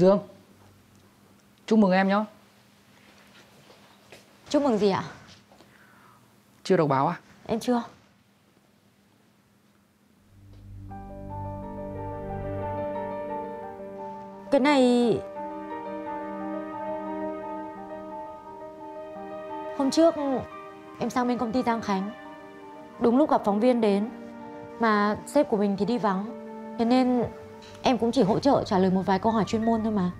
Dương Chúc mừng em nhé Chúc mừng gì ạ? Chưa đọc báo à? Em chưa Cái này Hôm trước em sang bên công ty Giang Khánh Đúng lúc gặp phóng viên đến Mà sếp của mình thì đi vắng Thế nên em cũng chỉ hỗ trợ trả lời một vài câu hỏi chuyên môn thôi mà.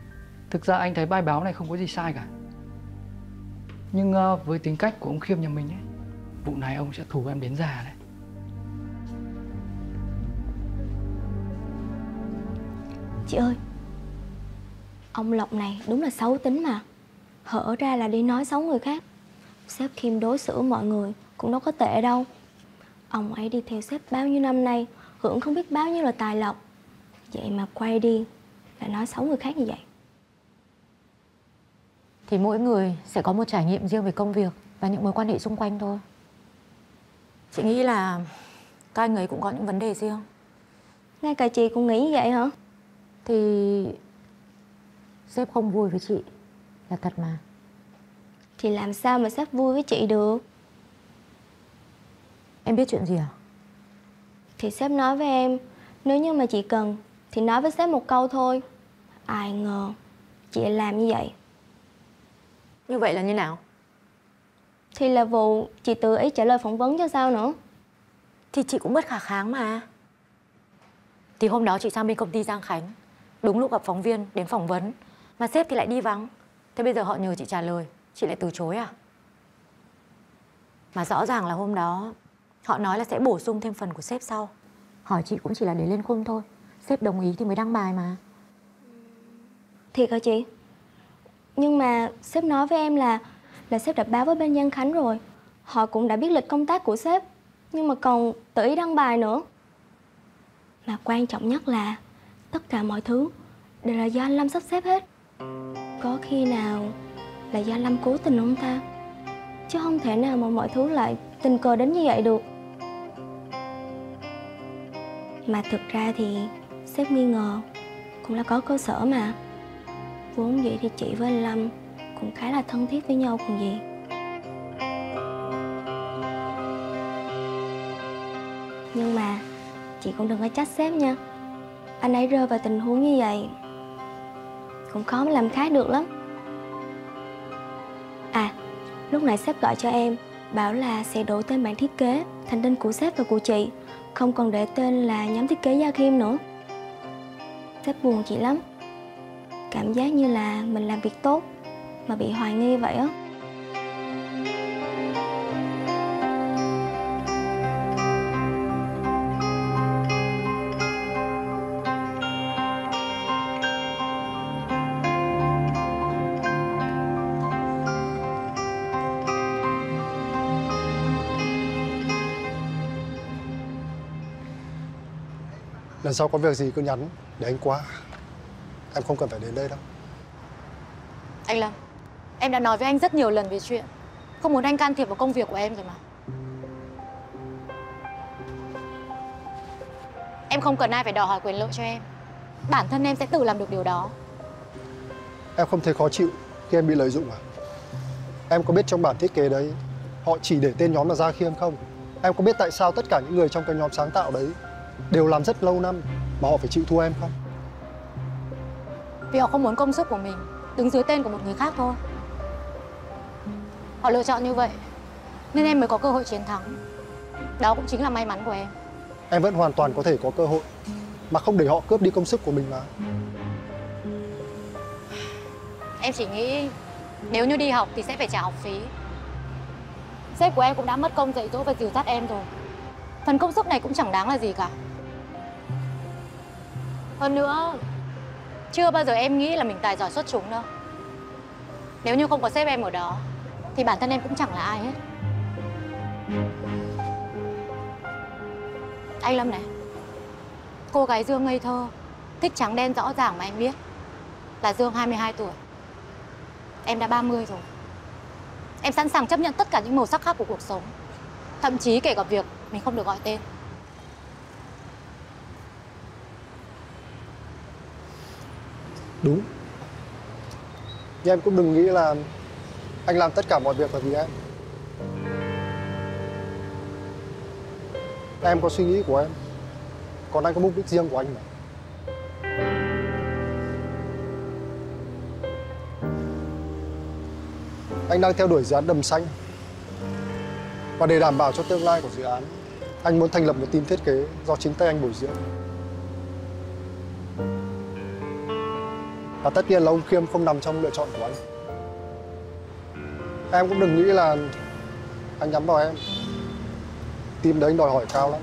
Thực ra anh thấy bài báo này không có gì sai cả. Nhưng uh, với tính cách của ông Khiêm nhà mình ấy Vụ này ông sẽ thù em đến già đấy. Chị ơi Ông Lộc này đúng là xấu tính mà. Hở ra là đi nói xấu người khác. Sếp Kim đối xử mọi người Cũng đâu có tệ đâu. Ông ấy đi theo sếp bao nhiêu năm nay Hưởng không biết bao nhiêu là tài lộc Vậy mà quay đi Là nói xấu người khác như vậy. Thì mỗi người sẽ có một trải nghiệm riêng về công việc Và những mối quan hệ xung quanh thôi. Chị nghĩ là các anh ấy cũng có những vấn đề riêng Ngay cả chị cũng nghĩ như vậy hả? Thì sếp không vui với chị Là thật mà. Thì làm sao mà sếp vui với chị được? Em biết chuyện gì à? Thì sếp nói với em Nếu như mà chị cần Thì nói với sếp một câu thôi. Ai ngờ Chị làm như vậy. Như vậy là như nào? Thì là vụ chị tự ý trả lời phỏng vấn cho sao nữa? Thì chị cũng bất khả kháng mà. Thì hôm đó chị sang bên công ty Giang Khánh. Đúng lúc gặp phóng viên đến phỏng vấn. Mà sếp thì lại đi vắng. Thế bây giờ họ nhờ chị trả lời. Chị lại từ chối à? Mà rõ ràng là hôm đó Họ nói là sẽ bổ sung thêm phần của sếp sau. Hỏi chị cũng chỉ là để lên khung thôi Sếp đồng ý thì mới đăng bài mà Thiệt hả chị? Nhưng mà sếp nói với em là là sếp đã báo với bên Giang Khánh rồi. Họ cũng đã biết lịch công tác của sếp, nhưng mà còn tự ý đăng bài nữa. Mà quan trọng nhất là tất cả mọi thứ đều là do anh Lâm sắp xếp hết. Có khi nào là do anh Lâm cố tình không ta? Chứ không thể nào mà mọi thứ lại tình cờ đến như vậy được. Mà thực ra thì sếp nghi ngờ cũng là có cơ sở mà. Vốn vậy thì chị với anh Lâm cũng khá là thân thiết với nhau còn gì. Nhưng mà chị cũng đừng có trách sếp nha. Anh ấy rơi vào tình huống như vậy Cũng khó mà làm khác được lắm. À, lúc nãy sếp gọi cho em Bảo là sẽ đổi tên bản thiết kế Thành tên của sếp và của chị Không còn để tên là nhóm thiết kế Gia Kim nữa. Sếp buồn chị lắm. Cảm giác như là mình làm việc tốt Mà bị hoài nghi vậy á. Lần sau có việc gì cứ nhắn để anh qua. Em không cần phải đến đây đâu. Anh Lâm Em đã nói với anh rất nhiều lần về chuyện. Không muốn anh can thiệp vào công việc của em rồi mà. Em không cần ai phải đòi hỏi quyền lợi cho em. Bản thân em sẽ tự làm được điều đó. Em không thấy khó chịu khi em bị lợi dụng à? Em có biết trong bản thiết kế đấy Họ chỉ để tên nhóm là Gia Khiêm không? Em có biết tại sao tất cả những người trong cái nhóm sáng tạo đấy Đều làm rất lâu năm Mà họ phải chịu thua em không? Vì họ không muốn công sức của mình Đứng dưới tên của một người khác thôi. Họ lựa chọn như vậy Nên em mới có cơ hội chiến thắng. Đó cũng chính là may mắn của em. Em vẫn hoàn toàn có thể có cơ hội Mà không để họ cướp đi công sức của mình mà. Em chỉ nghĩ Nếu như đi học thì sẽ phải trả học phí. Sếp của em cũng đã mất công dạy dỗ và dìu dắt em rồi. Phần công sức này cũng chẳng đáng là gì cả hơn nữa, Chưa bao giờ em nghĩ là mình tài giỏi xuất chúng đâu. Nếu như không có sếp em ở đó, Thì bản thân em cũng chẳng là ai hết. Anh Lâm này, Cô gái Dương ngây thơ, Thích trắng đen rõ ràng mà em biết. Là Dương 22 tuổi. Em đã 30 rồi. Em sẵn sàng chấp nhận tất cả những màu sắc khác của cuộc sống. Thậm chí kể cả việc mình không được gọi tên. Đúng Nhưng em cũng đừng nghĩ là anh làm tất cả mọi việc là vì em. Em có suy nghĩ của em. Còn anh có mục đích riêng của anh mà. Anh đang theo đuổi dự án đầm xanh. Và để đảm bảo cho tương lai của dự án, anh muốn thành lập một team thiết kế do chính tay anh bồi dưỡng. Và tất nhiên là ông Khiêm không nằm trong lựa chọn của anh. Em cũng đừng nghĩ là anh nhắm vào em. tim đấy anh đòi hỏi cao lắm.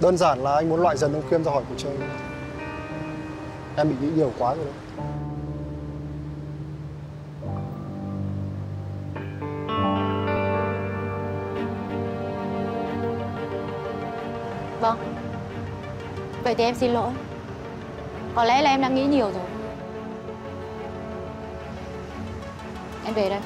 Đơn giản là anh muốn loại dần ông Khiêm ra khỏi cuộc chơi. Em bị nghĩ nhiều quá rồi đấy. Vâng Vậy thì em xin lỗi có lẽ là em đang nghĩ nhiều rồi. Em về đây.